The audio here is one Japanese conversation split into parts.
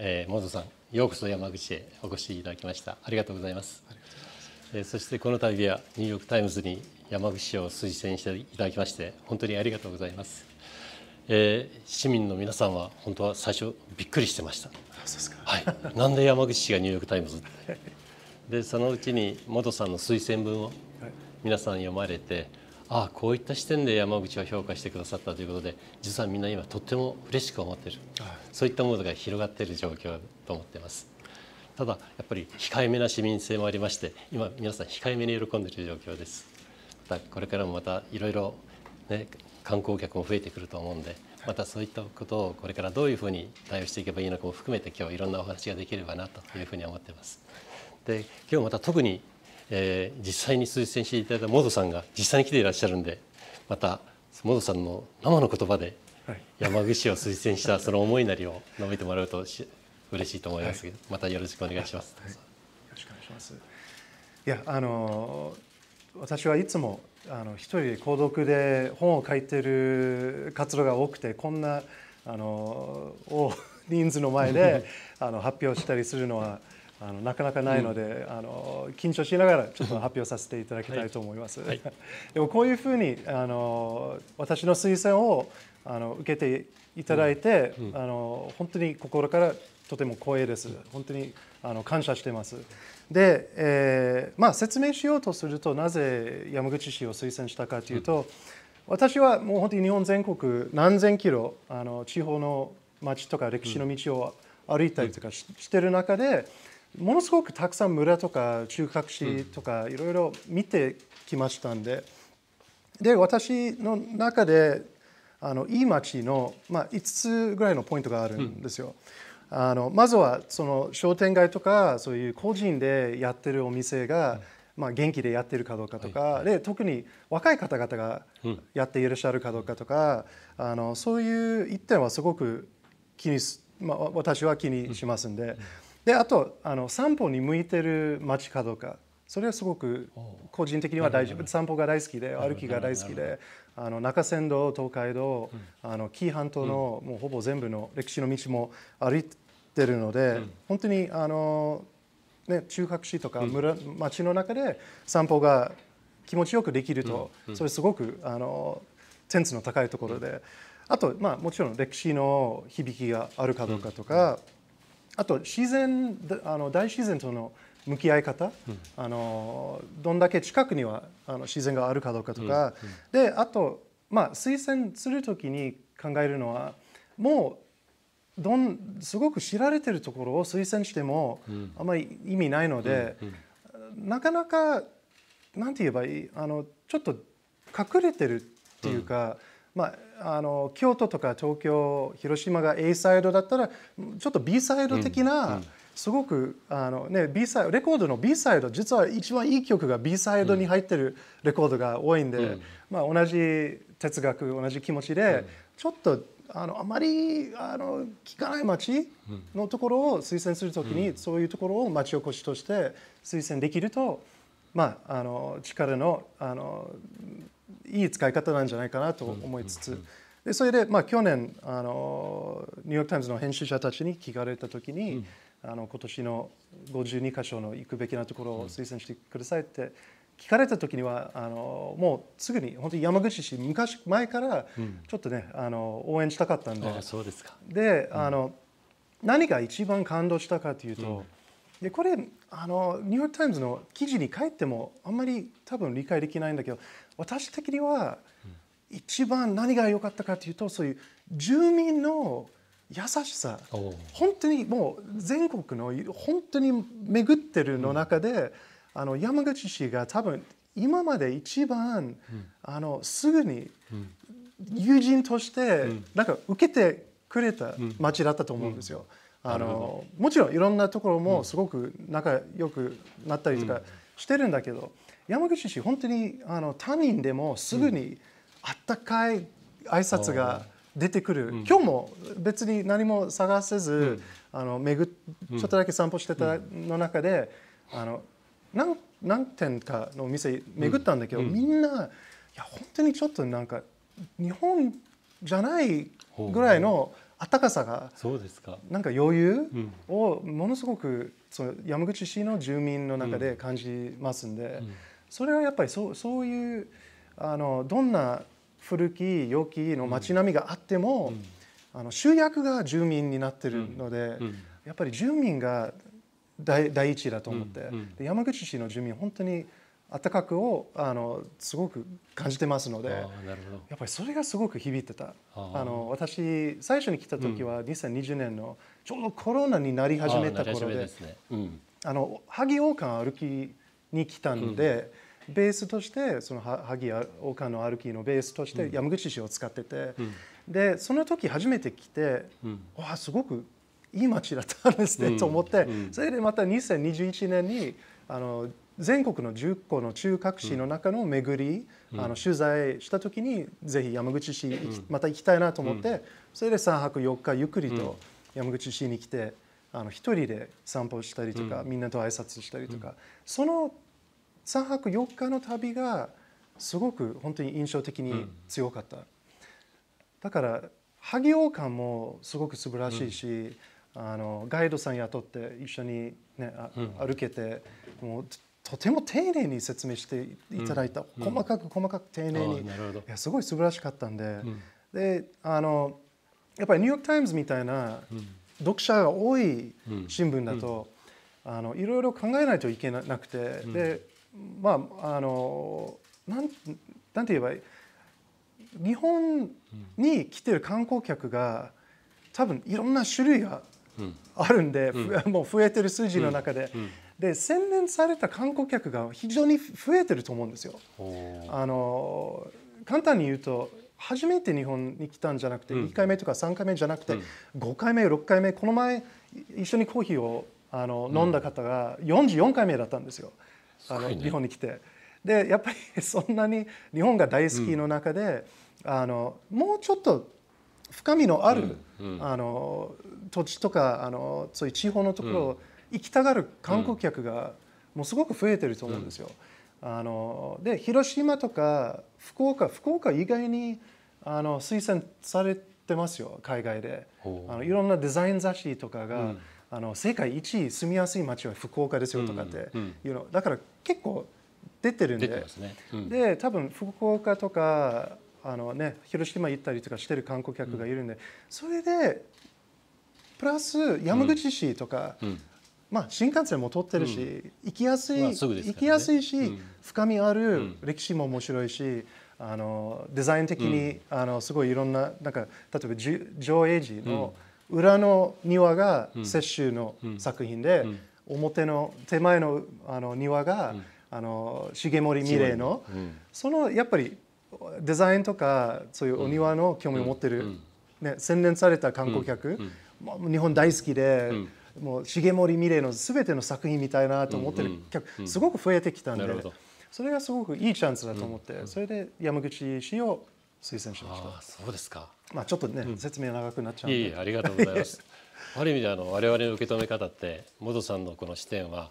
えー、モドさんようこそ山口へお越しいただきました。ありがとうございます。えー、そしてこの度はニューヨークタイムズに山口市を推薦していただきまして本当にありがとうございます、えー、市民の皆さんは本当は最初びっくりしてました。はい、なんで山口市がニューヨークタイムズでそのうちにモドさんの推薦文を皆さん読まれて、ああこういった視点で山口を評価してくださったということで実はみんな今とっても嬉しく思ってい。る、そういったものが広がっている状況と思っています。ただやっぱり控えめな市民性もありまして今皆さん控えめに喜んでいる状況です。またこれからもまたいろいろね観光客も増えてくると思うんでまたそういったことをこれからどういうふうに対応していけばいいのかも含めて今日いろんなお話ができればなというふうに思っています。で今日また特にえー、実際に推薦していただいたモドさんが実際に来ていらっしゃるんでまたモドさんの生の言葉で山口市を推薦したその思いなりを述べてもらうとし嬉しいと思いますけど、はい、またよろしくお願いします。はい、よろしくお願いします。いやあの私はいつもあの一人で購読で本を書いてる活動が多くてこんなあの大人数の前で あの発表したりするのはあのなかなかないので、うん、あの緊張しながらちょっと発表させていただきたいと思います。はい、でもこういうふうにあの私の推薦をあの受けていただいて、うん。うん、あの本当に心からとても光栄です。本当にあの感謝しています。で、えーまあ、説明しようとするとなぜ山口市を推薦したかというと、私はもう本当に日本全国何千キロあの地方の町とか歴史の道を歩いたりとかし,、てる中でものすごくたくさん村とか中核市とかいろいろ見てきましたんで。で私の中であのいい町の、まあ、5つぐらいのポイントがあるんですよ。うん、あのまずはその商店街とかそういう個人でやってるお店が、うん、まあ、元気でやってるかどうかとか、はい、で特に若い方々がやっていらっしゃるかどうかとか、うん、あのそういう一点はすごく気に、まあ、私は気にしますんで。であとあの散歩に向いてる街かどうか。それはすごく個人的には大事。散歩が大好きで歩きが大好きであの中山道東海道、あの紀伊半島の、もうほぼ全部の歴史の道も歩いてるので、本当にあの、ね、中核市とか村、町の中で散歩が気持ちよくできると、それすごくあのセンスの高いところで、あと、まあ、もちろん歴史の響きがあるかどうかとか、あと自然あの大自然との向き合い方、うん、あのどんだけ近くにはあの自然があるかどうかとか、うんうん、であと、まあ、推薦する時に考えるのはもうどんすごく知られてるところを推薦してもあまり意味ないので、なかなかなんて言えばいい？あのちょっと隠れてるっていうか、まあ、あの京都とか東京広島が A サイドだったらちょっと B サイド的な、うんすごくあの、ね、B サイドレコードの B サイド実は一番いい曲が B サイドに入ってるレコードが多いんで、うん、まあ、同じ哲学同じ気持ちで、うん、ちょっとあのあまりあの聞かない街のところを推薦するときに、そういうところを町おこしとして推薦できると、まあ、あの力のあのいい使い方なんじゃないかなと思いつつ、でそれで、まあ、去年あのニューヨーク・タイムズの編集者たちに聞かれた時に、うん、あの今年の52箇所の行くべきなところを推薦してくださいって聞かれた時にはあのもうすぐに本当に山口市昔前からちょっとね、あの応援したかったんで。そうですか。で、あの何が一番感動したかというと、でこれあのニューヨーク・タイムズの記事に書いてもあんまり多分理解できないんだけど私的には一番何が良かったかというとそういう住民の優しさ。本当にもう全国の本当に巡ってるの中で、うん、あの山口市が多分今まで一番、うん、あのすぐに友人としてなんか受けてくれた町だったと思うんですよ。あのもちろんいろんなところもすごく仲良くなったりとかしてるんだけど、山口市本当にあの他人でもすぐにあったかい挨拶が出てくる、うん、今日も別に何も探せず、うん、あの巡ちょっとだけ散歩してたの中で、あの何何店かのお店巡ったんだけど、みんないや本当にちょっとなんか日本じゃないぐらいの暖かさがそうですか。なんか余裕をものすごくその山口市の住民の中で感じますんで、それはやっぱりそうそういうあのどんな古き良きの街並みがあっても、あの集約が住民になってるので、やっぱり住民が第第一だと思って、で山口市の住民本当に温かくをあのすごく感じてますのでやっぱりそれがすごく響いてた。あの私最初に来た時は2020年のちょうどコロナになり始めた頃であの萩王冠歩きに来たんで、ベースとしてその萩王冠の歩きのベースとして山口市を使ってて、でその時初めて来て、わあすごくいい街だったんですね、と思って、それでまた2021年にあの全国の10個の中核市の中の巡り、うん、あの取材した時にぜひ山口市、また行きたいなと思って、それで3泊4日ゆっくりと山口市に来てあの一人で散歩したりとか、みんなと挨拶したりとか、その3泊4日の旅がすごく本当に印象的に強かった。だから萩王館もすごく素晴らしいし、あのガイドさん雇って一緒に、ね、歩けてもうとても丁寧に説明していただいた、うん、細かく細かく丁寧に、いやすごい素晴らしかったんで、うん、であのやっぱりニューヨーク・タイムズみたいな読者が多い新聞だと、あのいろいろ考えないといけなくて、でまああのなんなんて言えばいい？日本に来てる観光客が多分いろんな種類があるんで、もう増えてる数字の中で。で洗練された観光客が非常に増えてると思うんですよ。あの簡単に言うと初めて日本に来たんじゃなくて、1回目とか3回目じゃなくて、うん、5回目6回目この前一緒にコーヒーをあの飲んだ方が44回目だったんですよ、あの日本に来て。でやっぱり そんなに日本が大好きの中で、うん、あのもうちょっと深みのある、うん、あの土地とかあのそういう地方のところ行きたがる観光客がもうすごく増えてると思うんですよ。あので広島とか福岡福岡以外にあの推薦されてますよ海外で。あのいろんなデザイン雑誌とかが、うん、あの世界一位住みやすい街は福岡ですよとかっていうの、だから結構出てるんで、ね。うん、で多分福岡とかあの、ね、広島行ったりとかしてる観光客がいるんで、それでプラス山口市とか、まあ、新幹線も通ってるし、うん、行きやすい、まあね、行きやすいし、うん、深みある、歴史も面白いしあのデザイン的に、あのすごいいろんななんか例えば上映時の裏の庭が雪舟の作品で、表の手前のあの庭が、あの重森美玲の、そのやっぱりデザインとかそういうお庭の興味を持ってる、ね、洗練された観光客、日本大好きで。もう重森美玲の全ての作品みたいなと思ってる客、すごく増えてきたんで、それがすごくいいチャンスだと思って、それで山口市を推薦しました。そうですか。まあちょっとね、説明長くなっちゃういいありがとうございます。ある意味であの我々の受け止め方って元さんのこの視点は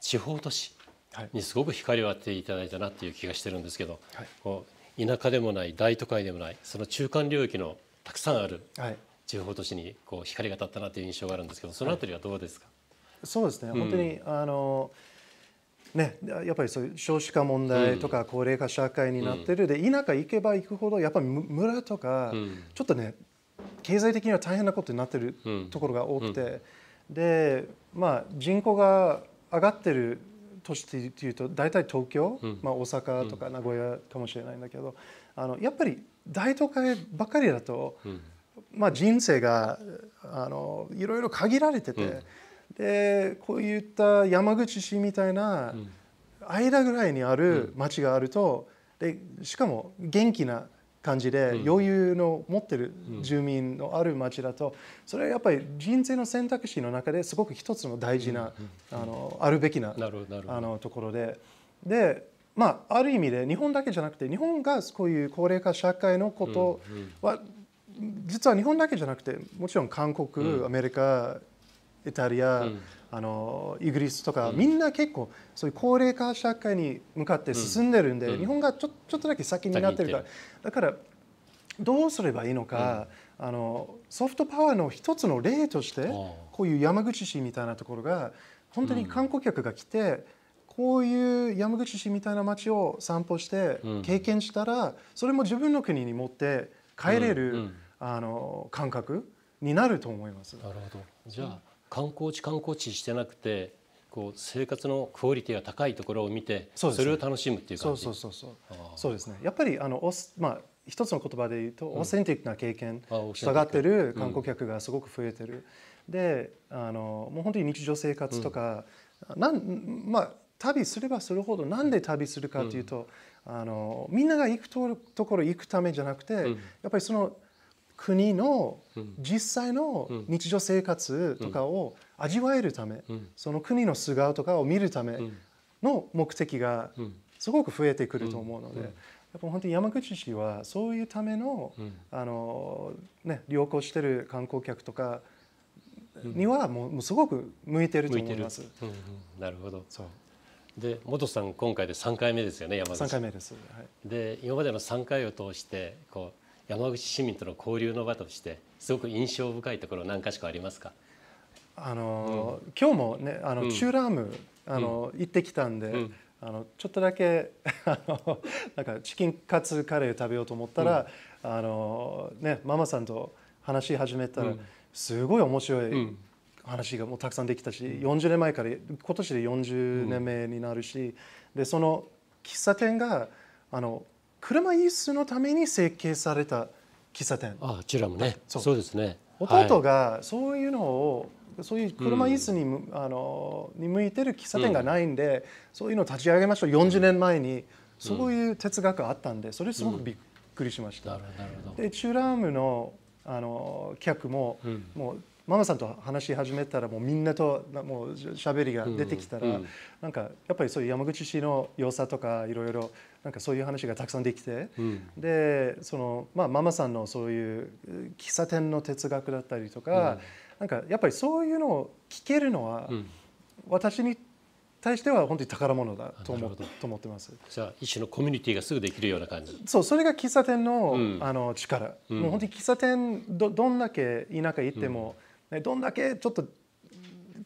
地方都市にすごく光を当てていただいたなっていう気がしてるんですけど、はい、こう田舎でもない大都会でもないその中間領域のたくさんある地方都市にこう光が当たったなという印象があるんですけどそのあたりはどうですか、はい、そうですね、本当にあのね、やっぱりそういう少子化問題とか高齢化社会になってる、で田舎行けば行くほどやっぱり村とか、ちょっとね経済的には大変なことになってるところが多くて、でまあ人口が上がってる都市っていうと大体東京、まあ、大阪とか名古屋かもしれないんだけどあのやっぱり大都会ばっかりだと、まあ、人生があのいろいろ限られてて、うん、でこういった山口市みたいな間ぐらいにある町があるとでしかも元気な感じで余裕の持ってる住民のある町だとそれはやっぱり人生の選択肢の中ですごく一つの大事なあのあるべきなあのところで。でまあある意味で日本だけじゃなくて日本がこういう高齢化社会のことは実は日本だけじゃなくてもちろん韓国、うん、アメリカイタリア、うん、あのイギリスとか、うん、みんな結構そういう高齢化社会に向かって進んでるんで、日本がちょちょっとだけ先になってるから。だからどうすればいいのか、あのソフトパワーの一つの例としてあこういう山口市みたいなところが本当に観光客が来て、こういう山口市みたいな街を散歩してうん。経験したら、それも自分の国に持って帰れる、あの感覚になると思います。なるほど。じゃあ観光地観光地してなくてこう生活のクオリティが高いところを見てそれを楽しむっていう感じ？そうそうそうそう。ですね。やっぱりあのオス、まあ、一つの言葉で言うと、オーセンティックな経験あオーセンティック。したがってる観光客がすごく増えてる、であのもう本当に日常生活とか、なんまあ旅すればするほどなんで旅するかというと、あのみんなが行くとところ行くためじゃなくて、やっぱりその国の実際の日常生活とかを味わえるため、その国の素顔とかを見るための目的がすごく増えてくると思うので、やっぱ本当に山口市はそういうための,、あのね、旅行してる観光客とかにはもうすごく向いてると思います。うんうん。なるほど。そう。で元さん今回で3回目ですよね山口。3回目です、はい。で今までの3回を通してこう山口市民との交流の場としてすごく印象深いところ何か所かありますか？あの今日もねあの、チューラームあの、行ってきたんで、ん。あのちょっとだけ あのなんかチキンカツカレー食べようと思ったら、あのねママさんと話し始めたら、すごい面白いん。話がもうたくさんできたし、40年前から今年で40年目になるし、でその喫茶店があの車椅子のために設計された喫茶店。あチュラムね。そう。そうですね。弟がそういうのを、そういう車椅子に,む、あのに向いてる喫茶店がないんで、そういうのを立ち上げましょう。40年前にそういう哲学があったんでそれすごくびっくりしました。なるほどなるほど。でチューラームのあの客も、もうママさんと話し始めたらもうみんなとなもうしゃべりが出てきたら、うん。うんなんかやっぱりそういう山口市の良さとかいろいろなんかそういう話がたくさんできて、うん。でその、まあ、ママさんのそういう喫茶店の哲学だったりとか、なんかやっぱりそういうのを聞けるのは、ん。私に対しては本当に宝物だと思と思ってます。じゃあ一種のコミュニティがすぐできるような感じ。そうそれが喫茶店の,、うん。あの力、ん。もう本当に喫茶店どどんだけ田舎行っても、ね、どんだけちょっと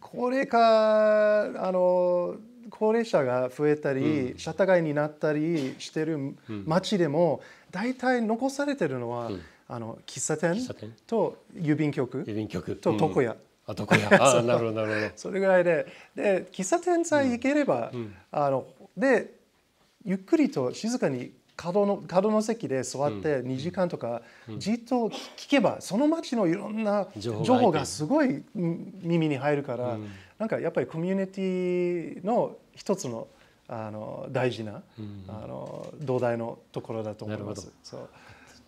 高齢化あの高齢者が増えたり、社会になったりしてる街でも、大体残されてるのは、あの喫茶店と郵便局郵便局。と床屋。あ床屋。あなるほどなるほど。それぐらいで。で喫茶店さえ行ければ、あのでゆっくりと静かに角の角の席で座って2時間とかじっと聞けばその街のいろんな情報がすごいうん耳に入るから、なんかやっぱりコミュニティの一つのあの大事な、あの土台のところだと思います。そう。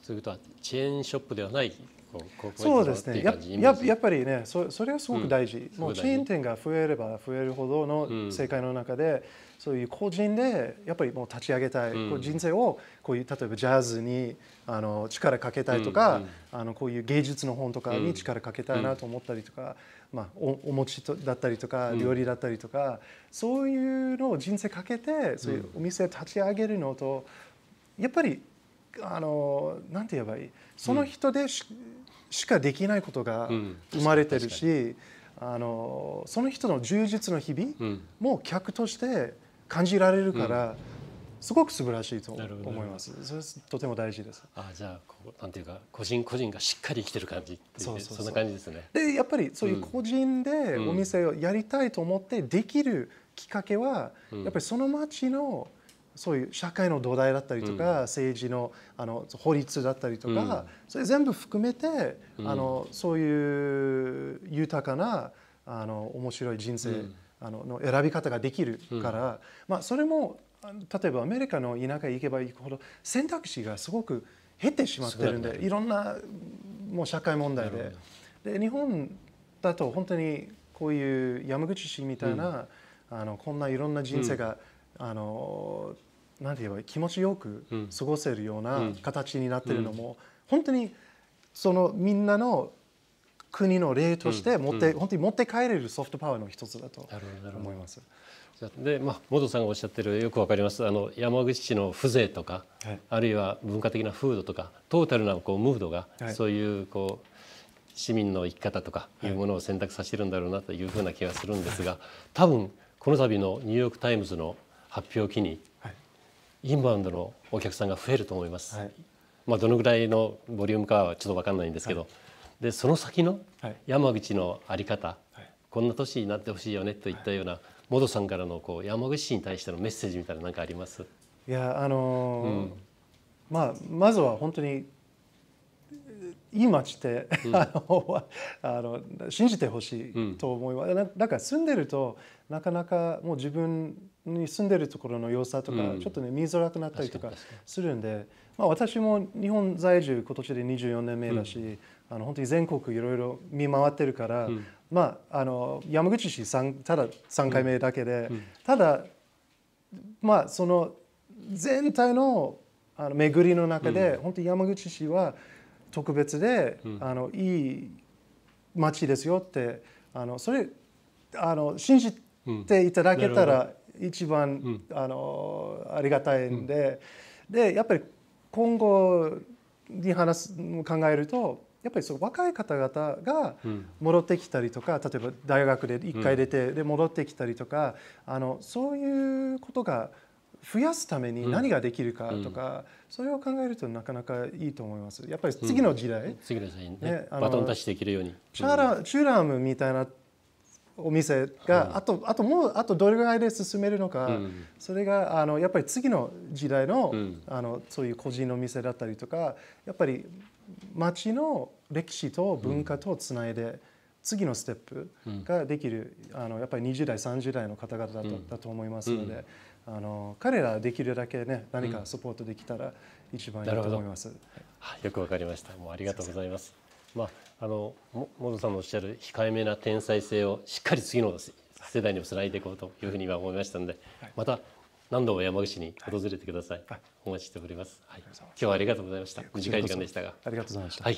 ということはチェーンショップではないそうですね。やややっぱりねそそれはすごく大事、もうチェーン店が増えれば増えるほどの世界の中で、そういう個人でやっぱりもう立ち上げたい、こう人生をこういう例えばジャズにあの力かけたいとか、あのこういう芸術の本とかに力かけたいなと思ったりとか、まあ、おお餅とだったりとか料理だったりとか、そういうのを人生かけてそういうお店を立ち上げるのとやっぱりあのなんて言えばいい？その人でし,、しかできないことがうん。生まれてるし、あのその人の充実の日々うん。も客として感じられるから、すごく素晴らしいと思います。それとても大事です。あじゃあこうなんていうか個人個人がしっかり生きてる感じっていうそうそうそう。そんな感じですね。でやっぱりそういう個人でお店をやりたいと思ってできるきっかけは、やっぱりその町のそういう社会の土台だったりとか、政治のあの法律だったりとか、それ全部含めて、あのそういう豊かなあの面白い人生、あのの選び方ができるから、まあ、それも例えばアメリカの田舎へ行けば行くほど選択肢がすごく減ってしまってるんでいろんなもう社会問題で。で日本だと本当にこういう山口市みたいな、あのこんないろんな人生が、あのなんて言えば気持ちよく過ごせるような形になってるのも、本当にそのみんなの国の例として持って、本当に持って帰れるソフトパワーの一つだと思います。で、まあ、元さんがおっしゃってるよくわかります。あの山口市の風情とか、はい、あるいは文化的な風土とかトータルなこうムードが、はい、そういうこう市民の生き方とかい。うものを選択させてるんだろうなというふうな気がするんですが多分この度のニューヨーク・タイムズの発表を機に、インバウンドのお客さんが増えると思います。まあ、どのぐらいのボリュームかはちょっと分かんないんですけど、でその先の山口の在り方、こんな年になってほしいよねといったようなモドさんからのこう山口市に対してのメッセージみたいな何かあります？いやあのーうん、まあまずは本当にいい街って、うん、あのあの信じてほしいと思います、うん、なんか住んでるとなかなかもう自分に住んでるところの良さとか、ちょっとね見づらくなったりとかするんで、まあ、私も日本在住今年で24年目だし、あの本当に全国いろいろ見回ってるから、まあ、あの山口市ただ3回目だけで、ただまあその全体のあの巡りの中で、本当に山口市は特別で、あのいい町ですよってあのそれあの信じていただけたら一番、あのありがたいんで、でやっぱり今後に話す考えるとやっぱりその若い方々が戻ってきたりとか、例えば大学で1回出て、で戻ってきたりとかあのそういうことが増やすために何ができるかとか、それを考えるとなかなかいいと思います。やっぱり次の時代、次の時代にねバトンタッチできるように。チューラチューラムみたいなお店が、あとあともうあとどれぐらいで進めるのか、それがあのやっぱり次の時代の,、あのそういう個人の店だったりとかやっぱり町の歴史と文化とつないで、次のステップができる、あのやっぱり20代30代の方々だと,、だと思いますので、あの彼らできるだけね何かサポートできたら一番いいと思います。はい、よくわかりました。もうありがとうございます。まああのモドさんのおっしゃる控えめな天才性をしっかり次の世代にもつないでいこうというふうに今思いましたので、また何度も山口に訪れてください。はい、お待ちしております。はい、今日はありがとうございました。短い時間でしたが。ありがとうございました。はい、